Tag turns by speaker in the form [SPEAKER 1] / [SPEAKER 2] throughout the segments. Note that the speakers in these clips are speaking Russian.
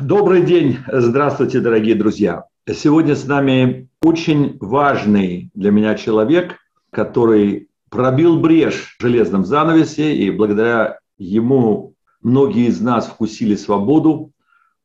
[SPEAKER 1] Добрый день, здравствуйте, дорогие друзья. Сегодня с нами очень важный для меня человек, который пробил брешь в железном занавесе, и благодаря ему многие из нас вкусили свободу.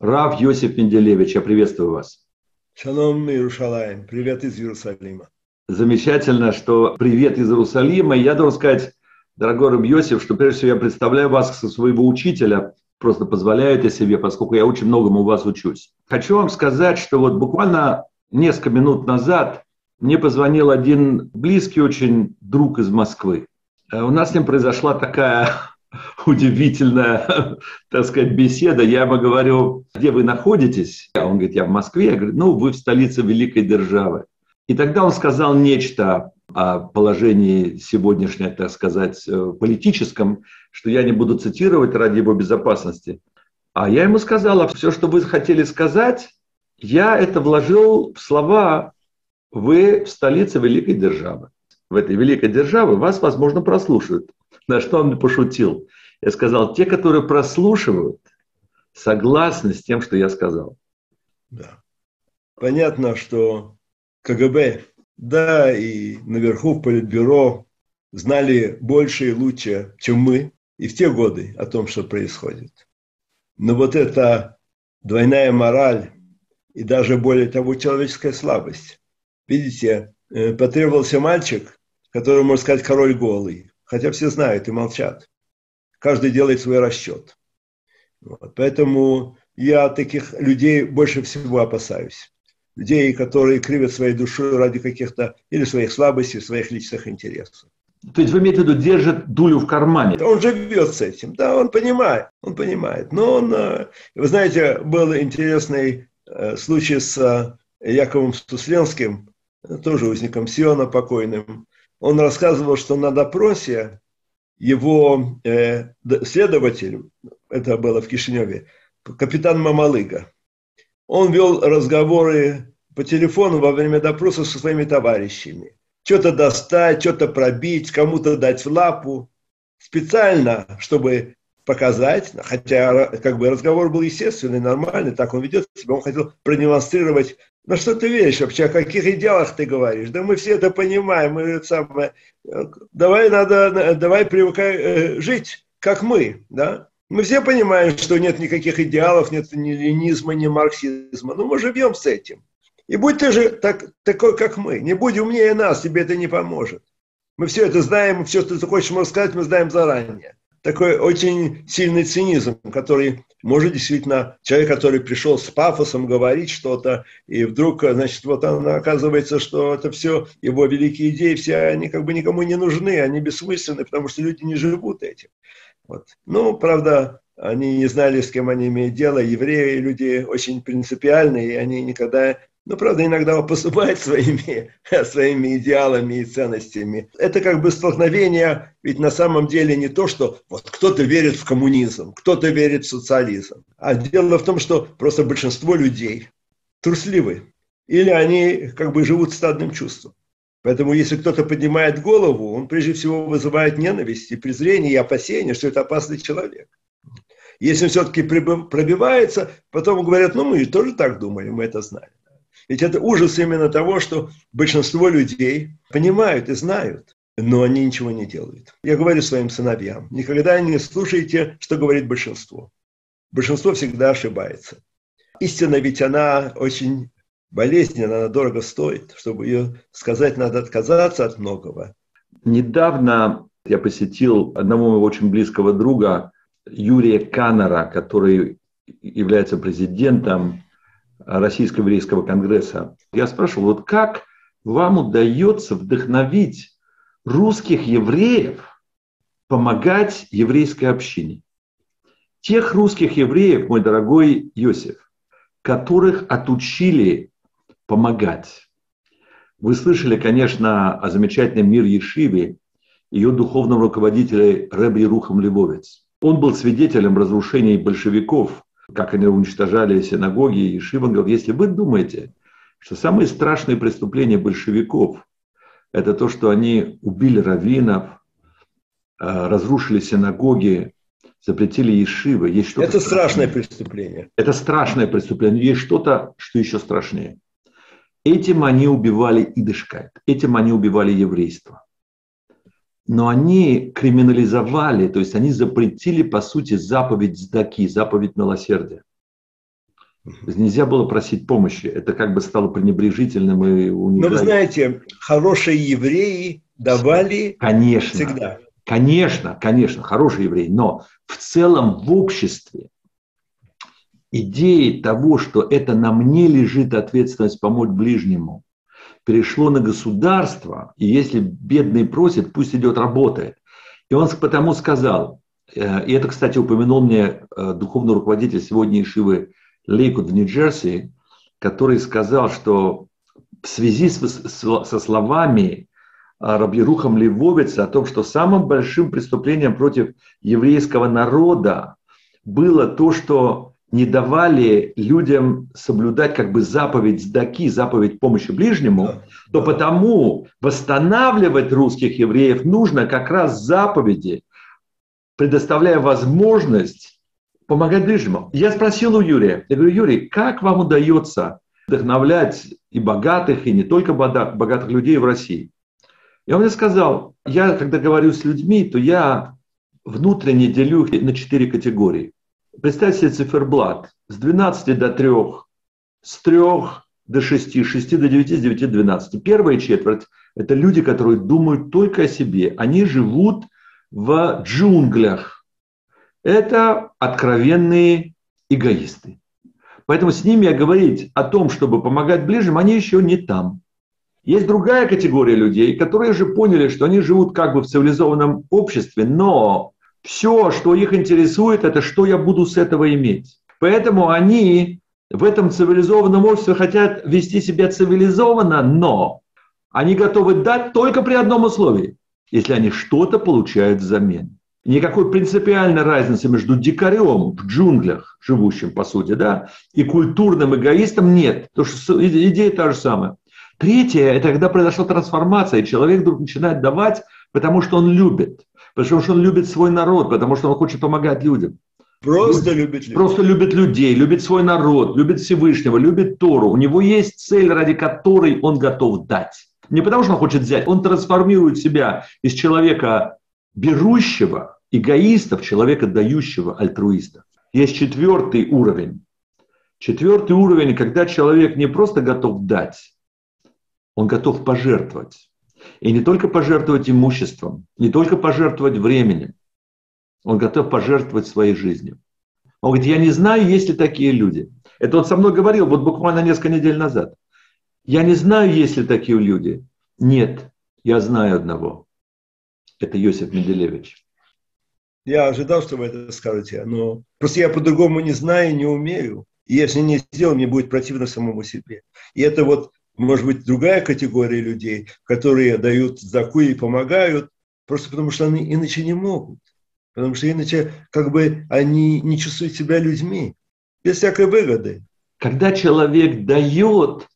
[SPEAKER 1] Рав Йосиф Менделевич, я приветствую вас.
[SPEAKER 2] Шалом, Иерушалаем. Привет из Иерусалима.
[SPEAKER 1] Замечательно, что привет из Иерусалима. Я должен сказать, дорогой Раб Йосиф, что прежде всего я представляю вас как своего учителя – просто позволяю это себе, поскольку я очень многому у вас учусь. Хочу вам сказать, что вот буквально несколько минут назад мне позвонил один близкий очень друг из Москвы. Э, у нас с ним произошла такая удивительная, так сказать, беседа. Я ему говорю, где вы находитесь? А он говорит, я в Москве. Я говорю, ну, вы в столице великой державы. И тогда он сказал нечто о положении сегодняшнем, так сказать, э, политическом, что я не буду цитировать ради его безопасности. А я ему сказал, все, что вы хотели сказать, я это вложил в слова «Вы в столице великой державы». В этой великой державе вас, возможно, прослушают. На что он пошутил. Я сказал, те, которые прослушивают, согласны с тем, что я сказал.
[SPEAKER 2] Да. Понятно, что КГБ, да, и наверху в Политбюро знали больше и лучше, чем мы, и в те годы о том, что происходит. Но вот эта двойная мораль и даже более того человеческая слабость. Видите, э, потребовался мальчик, который, можно сказать, король голый, хотя все знают и молчат. Каждый делает свой расчет. Вот. Поэтому я таких людей больше всего опасаюсь. Людей, которые кривят своей душой ради каких-то или своих слабостей, своих личных интересов.
[SPEAKER 1] То есть вы имеете в виду, держит дулю в кармане?
[SPEAKER 2] Он живет с этим, да, он понимает, он понимает. Но он, э, вы знаете, был интересный э, случай с э, Яковом Стусленским, тоже узником Сиона покойным. Он рассказывал, что на допросе его следователь, это было в Кишиневе, капитан Мамалыга, он вел разговоры по телефону во время допроса со своими товарищами. Что-то достать, что-то пробить, кому-то дать в лапу, специально, чтобы показать, хотя как бы разговор был естественный, нормальный, так он ведет себя, он хотел продемонстрировать, на что ты веришь вообще, о каких идеалах ты говоришь, да мы все это понимаем, мы это самое, давай надо, давай привыкай э, жить, как мы, да, мы все понимаем, что нет никаких идеалов, нет ни ленизма, ни марксизма, но мы живем с этим. И будь ты же так, такой, как мы. Не будь умнее нас, тебе это не поможет. Мы все это знаем, все, что ты хочешь рассказать, мы знаем заранее. Такой очень сильный цинизм, который может действительно человек, который пришел с пафосом говорить что-то, и вдруг, значит, вот он, оказывается, что это все, его великие идеи, все они как бы никому не нужны, они бессмысленны, потому что люди не живут этим. Вот. Ну, правда, они не знали, с кем они имеют дело. Евреи люди очень принципиальные, и они никогда но, правда, иногда он поступает своими, своими идеалами и ценностями. Это как бы столкновение, ведь на самом деле не то, что вот кто-то верит в коммунизм, кто-то верит в социализм. А дело в том, что просто большинство людей трусливы. Или они как бы живут стадным чувством. Поэтому если кто-то поднимает голову, он прежде всего вызывает ненависть и презрение, и опасение, что это опасный человек. Если он все-таки пробивается, потом говорят, ну мы тоже так думали, мы это знали. Ведь это ужас именно того, что большинство людей понимают и знают, но они ничего не делают. Я говорю своим сыновьям, никогда не слушайте, что говорит большинство. Большинство всегда ошибается. Истина ведь она очень болезненна, она дорого стоит. Чтобы ее сказать, надо отказаться от многого.
[SPEAKER 1] Недавно я посетил одного моего очень близкого друга, Юрия Каннера, который является президентом Российского еврейского конгресса. Я спрашивал, вот как вам удается вдохновить русских евреев помогать еврейской общине? Тех русских евреев, мой дорогой Иосиф, которых отучили помогать. Вы слышали, конечно, о замечательном мир Ешиве, ее духовном руководителе Рэбби Рухам Львовец. Он был свидетелем разрушений большевиков как они уничтожали синагоги, и Шиван говорил, если вы думаете, что самые страшные преступления большевиков – это то, что они убили раввинов, э, разрушили синагоги, запретили ешивы.
[SPEAKER 2] Есть что Это страшное преступление.
[SPEAKER 1] Это страшное преступление. Есть что-то, что еще страшнее. Этим они убивали идышкайт, этим они убивали еврейство. Но они криминализовали, то есть они запретили, по сути, заповедь сдаки, заповедь милосердия. Нельзя было просить помощи. Это как бы стало пренебрежительным и унижающим.
[SPEAKER 2] Но вы знаете, хорошие евреи давали
[SPEAKER 1] конечно,
[SPEAKER 2] всегда.
[SPEAKER 1] Конечно, конечно, хорошие евреи. Но в целом в обществе идеи того, что это на мне лежит ответственность помочь ближнему, перешло на государство, и если бедный просит, пусть идет работает. И он потому сказал, э, и это, кстати, упомянул мне э, духовный руководитель сегодня Ишивы Лейкут в Нью-Джерси, который сказал, что в связи со словами э, Рабьерухам Левовица о том, что самым большим преступлением против еврейского народа было то, что не давали людям соблюдать как бы заповедь сдаки, заповедь помощи ближнему, да, то да. потому восстанавливать русских евреев нужно как раз заповеди, предоставляя возможность помогать ближнему. Я спросил у Юрия, я говорю, Юрий, как вам удается вдохновлять и богатых, и не только богатых людей в России? И он мне сказал, я когда говорю с людьми, то я внутренне делю их на четыре категории. Представьте себе циферблат с 12 до 3, с 3 до 6, 6 до 9, с 9 до 12. Первая четверть – это люди, которые думают только о себе. Они живут в джунглях. Это откровенные эгоисты. Поэтому с ними говорить о том, чтобы помогать ближним, они еще не там. Есть другая категория людей, которые же поняли, что они живут как бы в цивилизованном обществе, но все, что их интересует, это что я буду с этого иметь. Поэтому они в этом цивилизованном обществе хотят вести себя цивилизованно, но они готовы дать только при одном условии, если они что-то получают взамен. Никакой принципиальной разницы между дикарем в джунглях, живущим по сути, да, и культурным эгоистом нет. Потому что идея та же самая. Третье – это когда произошла трансформация, и человек вдруг начинает давать, потому что он любит потому что он любит свой народ, потому что он хочет помогать людям.
[SPEAKER 2] Просто любит людей.
[SPEAKER 1] Просто любит людей, любит свой народ, любит Всевышнего, любит Тору. У него есть цель, ради которой он готов дать. Не потому что он хочет взять, он трансформирует себя из человека берущего, эгоиста, в человека дающего, альтруиста. Есть четвертый уровень. Четвертый уровень, когда человек не просто готов дать, он готов пожертвовать. И не только пожертвовать имуществом, не только пожертвовать временем, он готов пожертвовать своей жизнью. Он говорит, я не знаю, есть ли такие люди. Это он со мной говорил вот буквально несколько недель назад. Я не знаю, есть ли такие люди. Нет, я знаю одного. Это Йосиф Менделевич.
[SPEAKER 2] Я ожидал, что вы это скажете, но просто я по-другому не знаю, не умею. И если не сделаю, мне будет противно самому себе. И это вот может быть, другая категория людей, которые дают заку и помогают, просто потому что они иначе не могут. Потому что иначе как бы они не чувствуют себя людьми, без всякой выгоды.
[SPEAKER 1] Когда человек дает,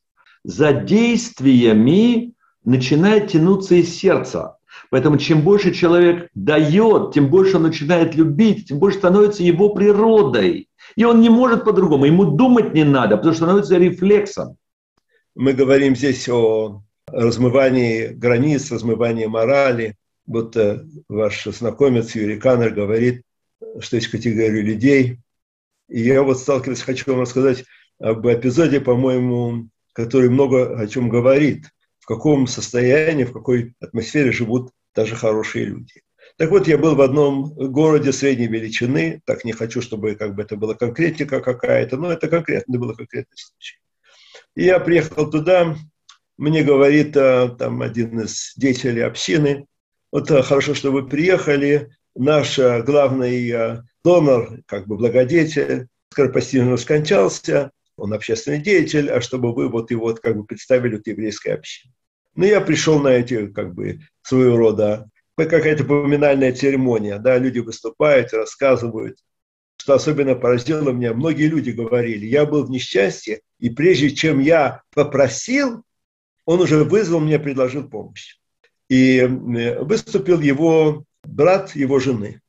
[SPEAKER 1] за действиями начинает тянуться из сердца. Поэтому чем больше человек дает, тем больше он начинает любить, тем больше становится его природой. И он не может по-другому, ему думать не надо, потому что становится рефлексом.
[SPEAKER 2] Мы говорим здесь о размывании границ, размывании морали. Вот ваш знакомец Юрий Каннер говорит, что есть категория людей. И я вот сталкиваюсь, хочу вам рассказать об эпизоде, по-моему, который много о чем говорит, в каком состоянии, в какой атмосфере живут даже хорошие люди. Так вот, я был в одном городе средней величины, так не хочу, чтобы как бы это была конкретика какая-то, но это конкретно, это было конкретный случай. И я приехал туда, мне говорит а, там один из деятелей общины, вот а, хорошо, что вы приехали, наш а, главный донор, как бы благодетель, скоропостижно скончался, он общественный деятель, а чтобы вы вот его вот как бы представили от еврейской общины. Ну, я пришел на эти, как бы, своего рода, какая-то поминальная церемония, да, люди выступают, рассказывают, что особенно поразило меня, многие люди говорили, я был в несчастье, и прежде чем я попросил, он уже вызвал мне, предложил помощь. И выступил его брат его жены.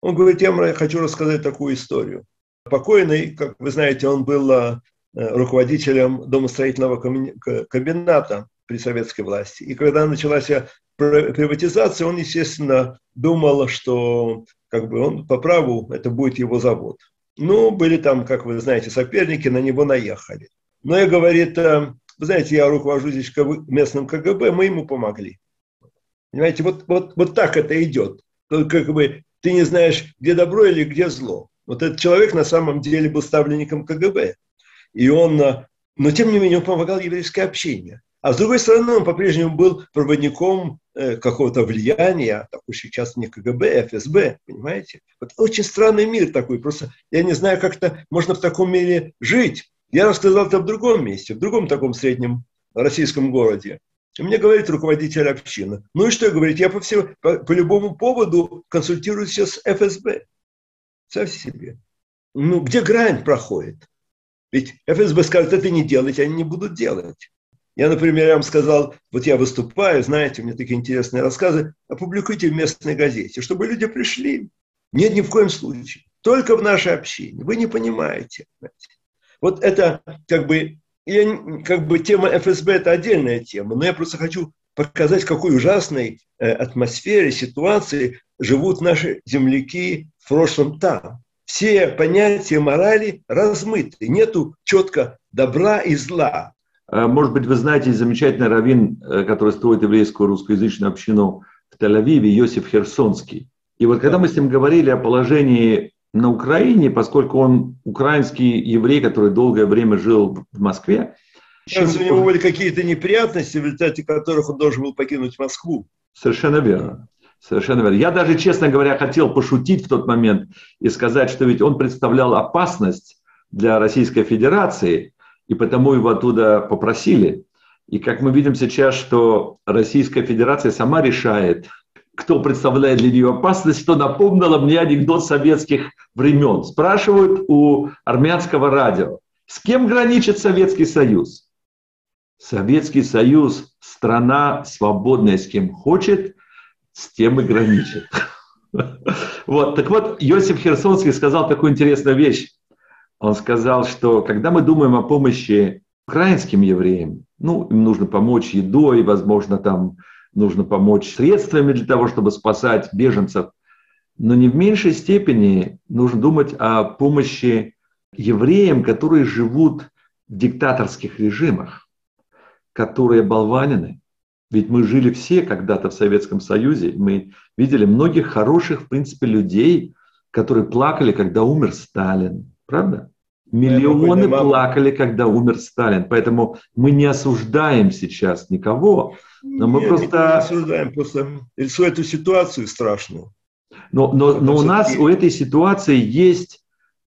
[SPEAKER 2] Он говорит, я хочу рассказать такую историю. Покойный, как вы знаете, он был э, руководителем домостроительного комбината при советской власти. И когда началась приватизация, он, естественно, думал, что как бы он по праву это будет его завод. Ну, были там, как вы знаете, соперники, на него наехали. Но я, говорит, э, вы знаете, я руковожу здесь местным КГБ, мы ему помогли. Понимаете, вот, вот, вот так это идет. Как бы ты не знаешь, где добро или где зло. Вот этот человек на самом деле был ставленником КГБ. И он, э, но тем не менее, он помогал еврейское общение. А с другой стороны, он по-прежнему был проводником какого-то влияния, такой сейчас не КГБ, ФСБ, понимаете? Вот очень странный мир такой, просто я не знаю, как-то можно в таком мире жить. Я рассказал это в другом месте, в другом таком среднем российском городе. И мне говорит руководитель общины. Ну и что говорит? Я по, всему, по, по любому поводу консультируюсь с ФСБ. Представьте себе. Ну, где грань проходит? Ведь ФСБ скажет, это не делать, они не будут делать. Я, например, я вам сказал, вот я выступаю, знаете, у меня такие интересные рассказы, опубликуйте в местной газете, чтобы люди пришли. Нет, ни в коем случае. Только в нашей общине. Вы не понимаете. Знаете. Вот это как бы, я, как бы тема ФСБ – это отдельная тема, но я просто хочу показать, в какой ужасной э, атмосфере, ситуации живут наши земляки в прошлом там. Все понятия морали размыты, нету четко добра и зла.
[SPEAKER 1] Э, может быть, вы знаете замечательный раввин, э, который строит еврейскую русскоязычную общину в Тель-Авиве, Йосиф Херсонский. И вот когда мы с ним говорили о положении на Украине, поскольку он украинский еврей, который долгое время жил в Москве.
[SPEAKER 2] Сейчас у него были какие-то неприятности, в результате которых он должен был покинуть Москву.
[SPEAKER 1] Совершенно верно. Совершенно верно. Я даже, честно говоря, хотел пошутить в тот момент и сказать, что ведь он представлял опасность для Российской Федерации, и потому его оттуда попросили. И как мы видим сейчас, что Российская Федерация сама решает, кто представляет для нее опасность, что напомнило мне анекдот советских времен. Спрашивают у армянского радио, с кем граничит Советский Союз? Советский Союз – страна свободная, с кем хочет, с тем и граничит. Вот, так вот, Иосиф Херсонский сказал такую интересную вещь. Он сказал, что когда мы думаем о помощи украинским евреям, ну, им нужно помочь едой, возможно, там нужно помочь средствами для того, чтобы спасать беженцев. Но не в меньшей степени нужно думать о помощи евреям, которые живут в диктаторских режимах, которые болванены. Ведь мы жили все когда-то в Советском Союзе, мы видели многих хороших, в принципе, людей, которые плакали, когда умер Сталин. Правда? Миллионы плакали, когда умер Сталин. Поэтому мы не осуждаем сейчас никого, но мы
[SPEAKER 2] Нет,
[SPEAKER 1] просто...
[SPEAKER 2] Не осуждаем, просто рисуем эту ситуацию страшную.
[SPEAKER 1] Но, но, но у нас, у этой ситуации есть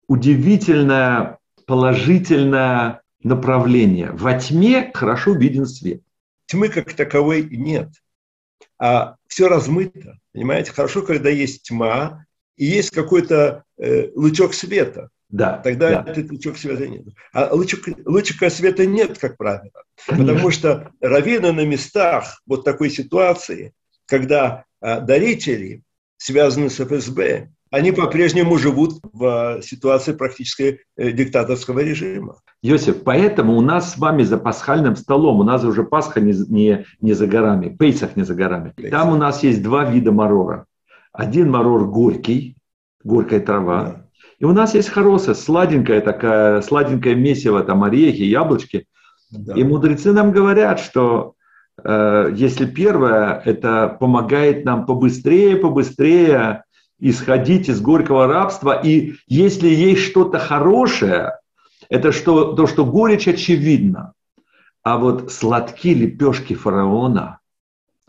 [SPEAKER 1] удивительное положительное направление. Во тьме хорошо виден свет.
[SPEAKER 2] Тьмы как таковой нет. А все размыто. Понимаете, хорошо, когда есть тьма и есть какой-то э, лучок света.
[SPEAKER 1] Да,
[SPEAKER 2] Тогда
[SPEAKER 1] да.
[SPEAKER 2] этот лучок света нет. А лучок, лучика света нет, как правило. Конечно. Потому что раввины на местах вот такой ситуации, когда а, дарители связаны с ФСБ, они по-прежнему живут в а, ситуации практически э, диктаторского режима.
[SPEAKER 1] Йосиф, поэтому у нас с вами за пасхальным столом, у нас уже Пасха не, не, не за горами, Пейсах не за горами. Пейсах. Там у нас есть два вида марора. Один марор горький, горькая трава, да. И у нас есть хороса, сладенькая такая, сладенькое месиво, там орехи, яблочки. Да. И мудрецы нам говорят, что э, если первое, это помогает нам побыстрее, побыстрее исходить из горького рабства. И если есть что-то хорошее, это что, то, что горечь очевидна. А вот сладкие лепешки фараона,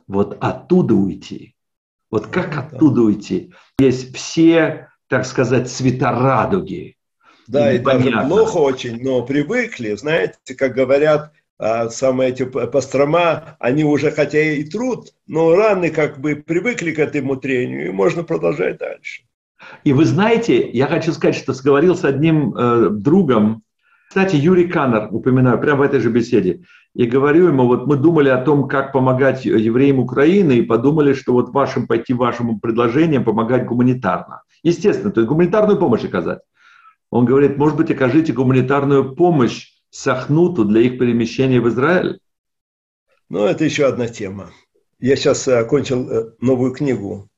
[SPEAKER 1] вот оттуда уйти. Вот как оттуда уйти? Есть все так сказать, цвета радуги.
[SPEAKER 2] Да, и, даже плохо очень, но привыкли, знаете, как говорят, а, самые эти пастрома, они уже хотя и труд, но раны как бы привыкли к этому трению, и можно продолжать дальше.
[SPEAKER 1] И вы знаете, я хочу сказать, что сговорил с одним э, другом, кстати, Юрий Каннер, упоминаю, прямо в этой же беседе, и говорю ему, вот мы думали о том, как помогать евреям Украины, и подумали, что вот вашим, пойти вашему предложением помогать гуманитарно. Естественно, то есть гуманитарную помощь оказать. Он говорит, может быть, окажите гуманитарную помощь Сахнуту для их перемещения в Израиль?
[SPEAKER 2] Ну, это еще одна тема. Я сейчас э, окончил э, новую книгу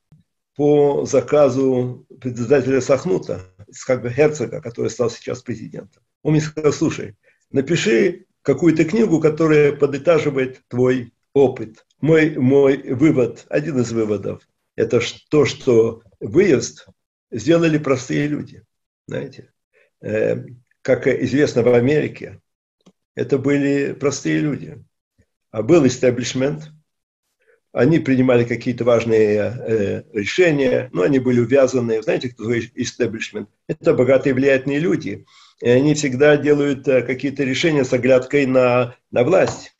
[SPEAKER 2] по заказу председателя Сахнута, как бы Герцога, который стал сейчас президентом. Он мне сказал, слушай, напиши какую-то книгу, которая подытаживает твой опыт. Мой, мой вывод, один из выводов, это то, что выезд сделали простые люди. Знаете, э, как известно в Америке, это были простые люди. А был истеблишмент, они принимали какие-то важные э, решения, но они были увязаны, знаете, кто такой истеблишмент? Это богатые влиятельные люди, и они всегда делают э, какие-то решения с оглядкой на, на власть.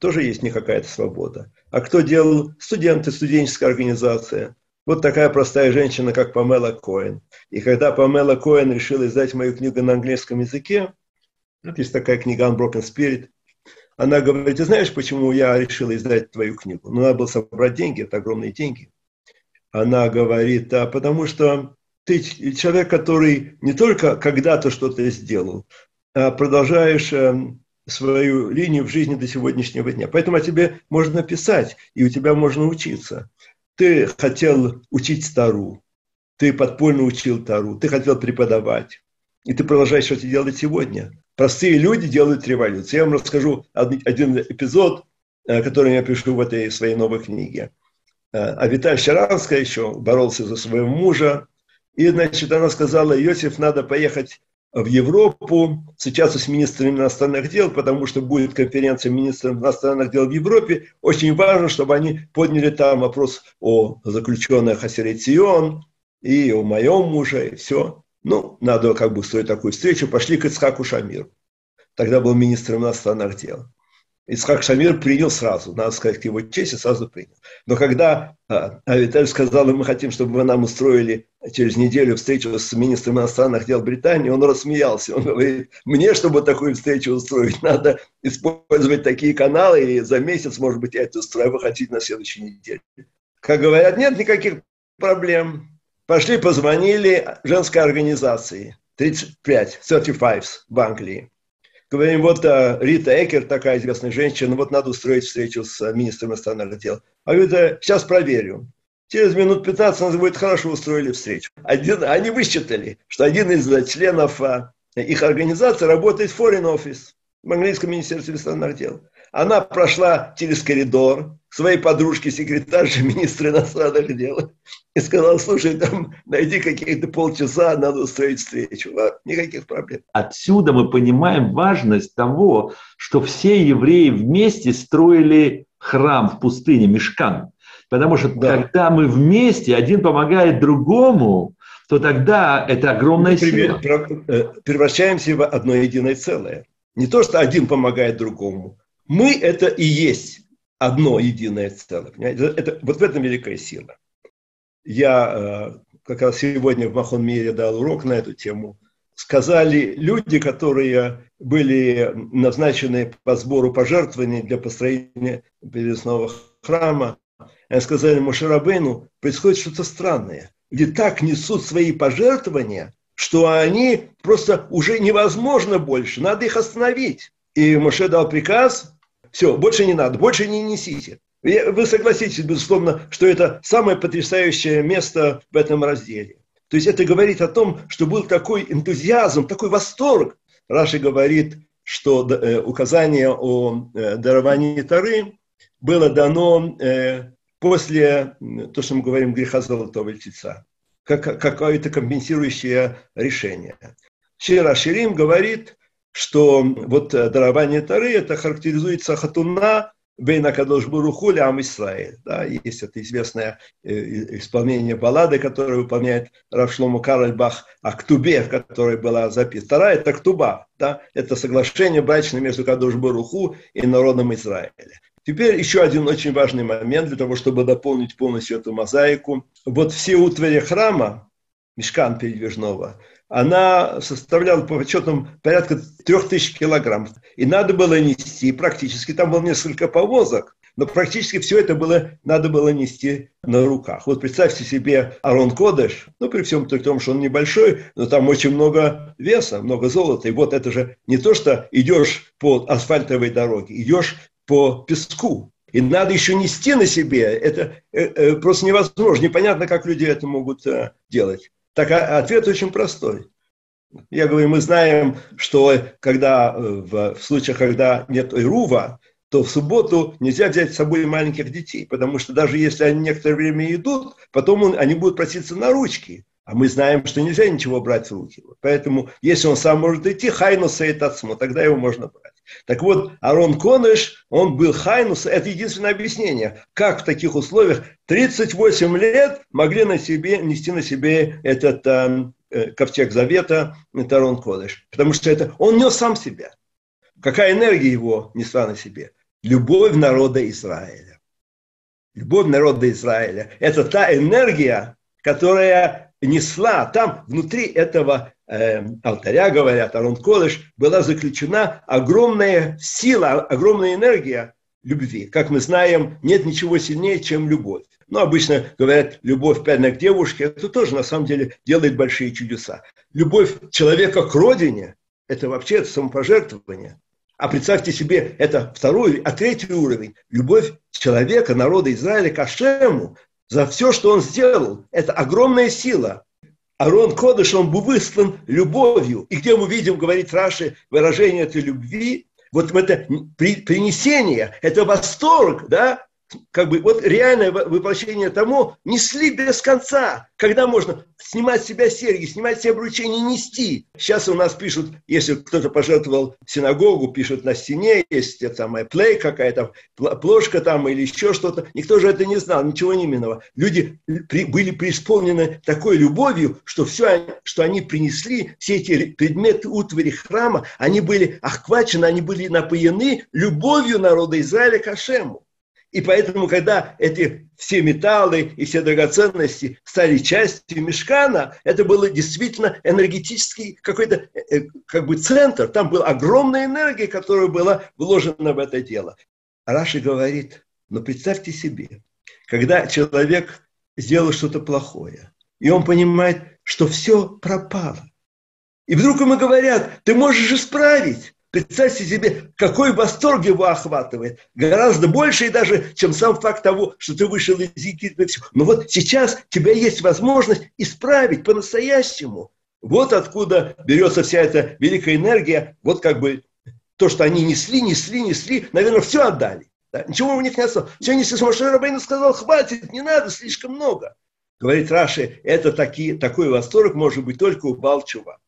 [SPEAKER 2] Тоже есть не какая-то свобода. А кто делал? Студенты, студенческая организация. Вот такая простая женщина, как Памела Коэн. И когда Памела Коэн решила издать мою книгу на английском языке, вот есть такая книга Unbroken Spirit, она говорит, ты знаешь, почему я решила издать твою книгу? Ну, надо было собрать деньги, это огромные деньги. Она говорит, а потому что ты человек, который не только когда-то что-то сделал, а продолжаешь эм, свою линию в жизни до сегодняшнего дня. Поэтому о тебе можно писать, и у тебя можно учиться. Ты хотел учить Тару, ты подпольно учил Тару, ты хотел преподавать, и ты продолжаешь это делать сегодня. Простые люди делают революцию. Я вам расскажу один эпизод, э, который я пишу в этой своей новой книге. Э, а Виталь Щаранская еще боролся за своего мужа. И, значит, она сказала, Иосиф, надо поехать в Европу, сейчас с министром иностранных дел, потому что будет конференция министров иностранных дел в Европе. Очень важно, чтобы они подняли там вопрос о заключенных Асерет и о моем муже, и все. Ну, надо как бы устроить такую встречу. Пошли к Ицхаку Шамиру. Тогда был министром иностранных дел. Ицхак Шамир принял сразу, надо сказать, к его чести сразу принял. Но когда а, Виталий сказал, мы хотим, чтобы вы нам устроили через неделю встречу с министром иностранных дел Британии, он рассмеялся. Он говорит, мне, чтобы такую встречу устроить, надо использовать такие каналы, и за месяц, может быть, я это устрою, вы на следующей неделе. Как говорят, нет никаких проблем. Пошли, позвонили женской организации, 35, 35 в Англии. Говорим, вот а, Рита Экер, такая известная женщина, вот надо устроить встречу с а, министром иностранных дел. А говорит, «Э, сейчас проверю. Через минут 15 нас будет хорошо устроили встречу. Один, они высчитали, что один из членов а, их организации работает в Foreign Office, в английском министерстве иностранных дел. Она прошла через коридор своей подружке, секретарше министра иностранных дел, и сказала, слушай, там найди какие-то полчаса, надо устроить встречу. Вот, никаких проблем.
[SPEAKER 1] Отсюда мы понимаем важность того, что все евреи вместе строили храм в пустыне, мешкан. Потому что да. когда мы вместе, один помогает другому, то тогда это огромная мы сила.
[SPEAKER 2] Э, превращаемся в одно единое целое. Не то, что один помогает другому, мы – это и есть одно единое целое. Понимаете? Это, вот в этом великая сила. Я э, как раз сегодня в Махон Мире дал урок на эту тему. Сказали люди, которые были назначены по сбору пожертвований для построения переносного храма, сказали Мушарабейну, происходит что-то странное. Где так несут свои пожертвования, что они просто уже невозможно больше, надо их остановить. И Моше дал приказ все, больше не надо, больше не несите. Вы согласитесь, безусловно, что это самое потрясающее место в этом разделе. То есть это говорит о том, что был такой энтузиазм, такой восторг. Раши говорит, что э, указание о э, даровании Тары было дано э, после, то, что мы говорим, греха золотого льтеца, как какое-то компенсирующее решение. Шира Ширим говорит, что вот э, дарование Тары, это характеризуется хатуна Бейна Кадош Буруху Ам Исраиль. Да, есть это известное э, исполнение баллады, которую выполняет Равшлому Каральбах о Ктубе, в которой была записана. Вторая – это Ктуба. Да, это соглашение брачное между Кадош Буруху и народом Израиля. Теперь еще один очень важный момент для того, чтобы дополнить полностью эту мозаику. Вот все утвари храма, мешкан передвижного – она составляла по подсчетам порядка трех тысяч килограмм. И надо было нести практически, там было несколько повозок, но практически все это было, надо было нести на руках. Вот представьте себе Арон Кодыш, ну, при всем при том, что он небольшой, но там очень много веса, много золота. И вот это же не то, что идешь по асфальтовой дороге, идешь по песку. И надо еще нести на себе. Это э, э, просто невозможно. Непонятно, как люди это могут э, делать. Так а, ответ очень простой. Я говорю, мы знаем, что когда в, в случаях, когда нет Ирува, то в субботу нельзя взять с собой маленьких детей, потому что даже если они некоторое время идут, потом он, они будут проситься на ручки. А мы знаем, что нельзя ничего брать в руки. Поэтому, если он сам может идти, хайну сейт отсмо, тогда его можно брать. Так вот, Арон Конеш, он был хайнус, это единственное объяснение, как в таких условиях 38 лет могли на себе, нести на себе этот эм, э, ковчег завета, это Арон Конеш. Потому что это он нес сам себя. Какая энергия его несла на себе? Любовь народа Израиля. Любовь народа Израиля – это та энергия, которая несла там внутри этого э, алтаря, говорят, Арон Колыш, была заключена огромная сила, огромная энергия любви. Как мы знаем, нет ничего сильнее, чем любовь. Но обычно говорят, любовь прямо к девушке, это тоже на самом деле делает большие чудеса. Любовь человека к родине – это вообще самопожертвование. А представьте себе, это второй, а третий уровень. Любовь человека, народа Израиля к Ашему за все, что он сделал. Это огромная сила. Арон Кодыш, он был выслан любовью. И где мы видим, говорит Раши, выражение этой любви, вот это принесение, это восторг, да, как бы вот реальное воплощение тому несли без конца, когда можно снимать с себя серьги, снимать с себя обручение, нести. Сейчас у нас пишут, если кто-то пожертвовал синагогу, пишут на стене, есть это самая плей какая-то, плошка там или еще что-то. Никто же это не знал, ничего не миновало. Люди при, были преисполнены такой любовью, что все, что они принесли, все эти предметы утвари храма, они были охвачены, они были напоены любовью народа Израиля к Ашему. И поэтому, когда эти все металлы и все драгоценности стали частью мешкана, это было действительно энергетический какой-то э, как бы центр. Там была огромная энергия, которая была вложена в это дело. Раши говорит, но «Ну, представьте себе, когда человек сделал что-то плохое, и он понимает, что все пропало. И вдруг ему говорят, ты можешь исправить. Представьте себе, какой восторг его охватывает. Гораздо больше даже, чем сам факт того, что ты вышел из Египта. Но вот сейчас у тебя есть возможность исправить по-настоящему. Вот откуда берется вся эта великая энергия. Вот как бы то, что они несли, несли, несли, наверное, все отдали. Да? Ничего у них не осталось. Все несли. Машин Рабейн сказал, хватит, не надо, слишком много. Говорит Раши, это таки, такой восторг может быть только у Балчува,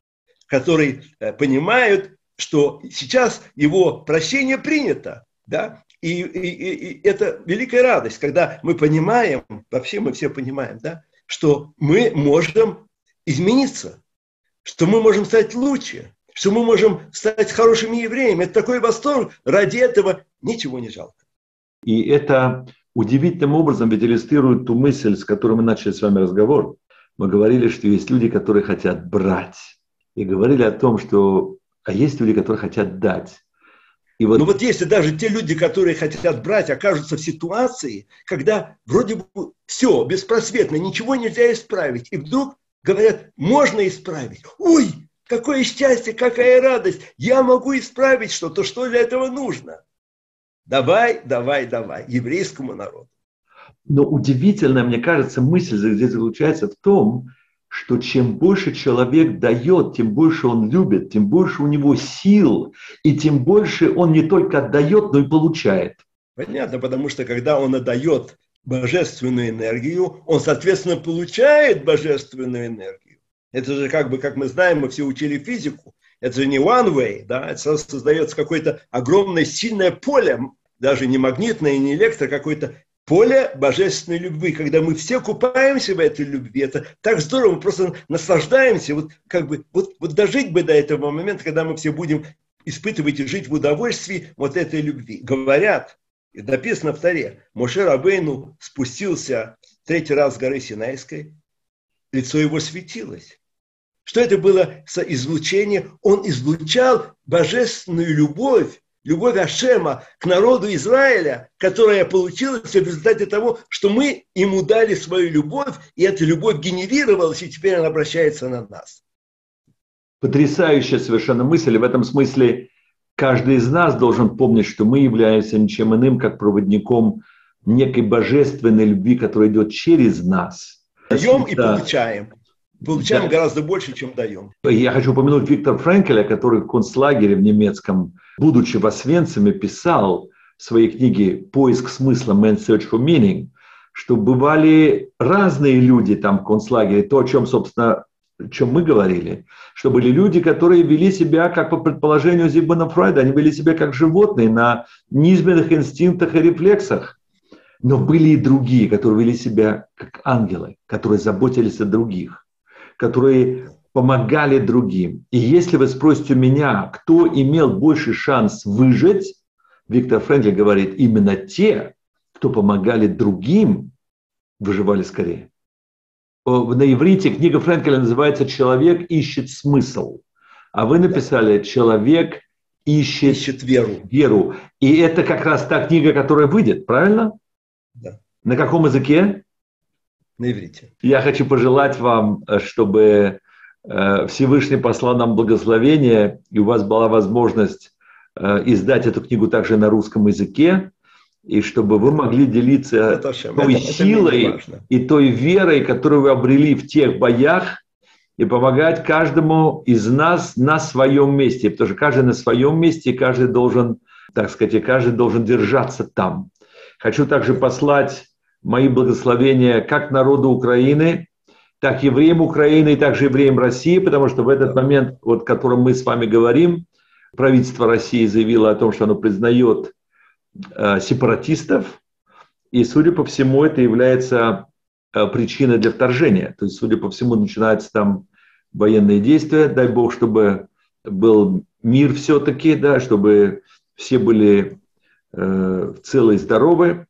[SPEAKER 2] который э, понимают, что сейчас его прощение принято, да, и, и, и это великая радость, когда мы понимаем, вообще мы все понимаем, да, что мы можем измениться, что мы можем стать лучше, что мы можем стать хорошими евреями. Это такой восторг, ради этого ничего не жалко.
[SPEAKER 1] И это удивительным образом ведь иллюстрирует ту мысль, с которой мы начали с вами разговор. Мы говорили, что есть люди, которые хотят брать. И говорили о том, что а есть люди, которые хотят дать.
[SPEAKER 2] И вот... Ну вот если даже те люди, которые хотят брать, окажутся в ситуации, когда вроде бы все беспросветно, ничего нельзя исправить, и вдруг говорят, можно исправить. Ой, какое счастье, какая радость, я могу исправить что-то, что для этого нужно. Давай, давай, давай, еврейскому народу.
[SPEAKER 1] Но удивительная, мне кажется, мысль здесь заключается в том, что чем больше человек дает, тем больше он любит, тем больше у него сил, и тем больше он не только отдает, но и получает.
[SPEAKER 2] Понятно, потому что когда он отдает божественную энергию, он, соответственно, получает божественную энергию. Это же как бы, как мы знаем, мы все учили физику, это же не one way, да, это создается какое-то огромное сильное поле, даже не магнитное, не электро, какое-то поле божественной любви, когда мы все купаемся в этой любви. Это так здорово, мы просто наслаждаемся. Вот как бы вот, вот дожить бы до этого момента, когда мы все будем испытывать и жить в удовольствии вот этой любви. Говорят, написано в Таре, Моше Рабейну спустился третий раз с горы Синайской, лицо его светилось. Что это было за излучение? Он излучал божественную любовь любовь Ашема к народу Израиля, которая получилась в результате того, что мы ему дали свою любовь, и эта любовь генерировалась, и теперь она обращается на нас.
[SPEAKER 1] Потрясающая совершенно мысль. В этом смысле каждый из нас должен помнить, что мы являемся ничем иным, как проводником некой божественной любви, которая идет через нас.
[SPEAKER 2] Даем и получаем. Получаем да. гораздо больше, чем даем.
[SPEAKER 1] Я хочу упомянуть Виктора Френкеля, который в концлагере в немецком, будучи в Освенциме, писал в своей книге «Поиск смысла» «Man Search for Meaning», что бывали разные люди там в концлагере, то, о чем, собственно, о чем мы говорили, что были люди, которые вели себя, как по предположению Зигмунда Фройда, они вели себя как животные на низменных инстинктах и рефлексах. Но были и другие, которые вели себя как ангелы, которые заботились о других которые помогали другим. И если вы спросите у меня, кто имел больше шанс выжить, Виктор Френкель говорит, именно те, кто помогали другим, выживали скорее. На иврите книга Френкеля называется «Человек ищет смысл», а вы написали «Человек ищет, ищет веру. веру». И это как раз та книга, которая выйдет, правильно?
[SPEAKER 2] Да.
[SPEAKER 1] На каком языке?
[SPEAKER 2] На иврите.
[SPEAKER 1] Я хочу пожелать вам, э, чтобы э, Всевышний послал нам благословение, и у вас была возможность э, издать эту книгу также на русском языке, и чтобы вы могли делиться это, той это, силой это и той верой, которую вы обрели в тех боях, и помогать каждому из нас на своем месте, потому что каждый на своем месте, каждый должен, так сказать, и каждый должен держаться там. Хочу также послать мои благословения как народу Украины, так евреям Украины и также евреям России, потому что в этот момент, вот, о котором мы с вами говорим, правительство России заявило о том, что оно признает э, сепаратистов, и, судя по всему, это является э, причиной для вторжения. То есть, судя по всему, начинаются там военные действия, дай бог, чтобы был мир все-таки, да, чтобы все были э, целы и здоровы.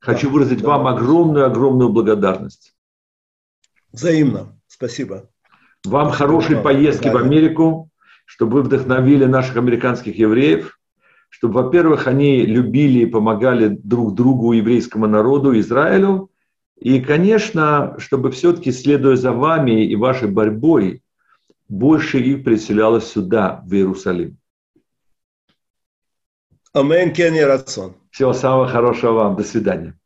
[SPEAKER 1] Хочу выразить вам огромную-огромную благодарность.
[SPEAKER 2] Взаимно. Спасибо.
[SPEAKER 1] Вам хорошей поездки в Америку, чтобы вы вдохновили наших американских евреев, чтобы, во-первых, они любили и помогали друг другу, еврейскому народу, Израилю, и, конечно, чтобы все-таки, следуя за вами и вашей борьбой, больше их приселялось сюда, в Иерусалим.
[SPEAKER 2] Амен, Кен Рацион.
[SPEAKER 1] Всего самого хорошего вам. До свидания.